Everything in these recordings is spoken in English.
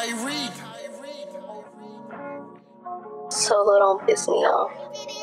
Tyreek. So little don't piss me off.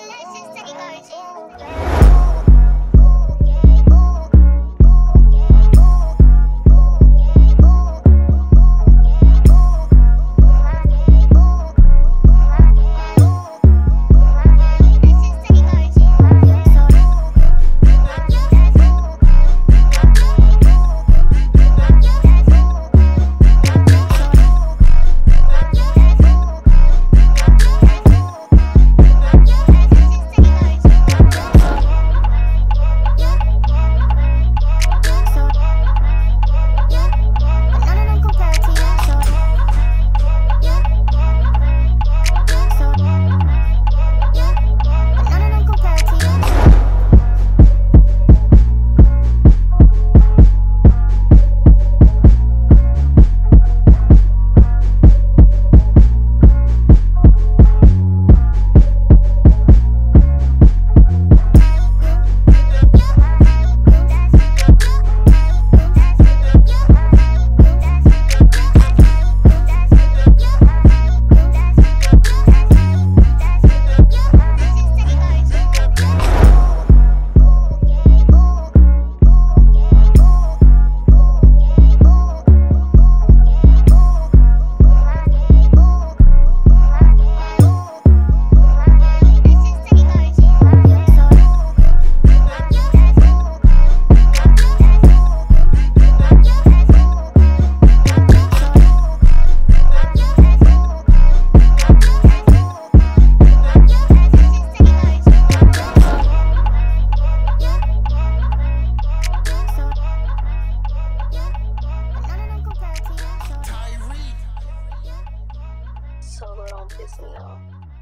Piss me off.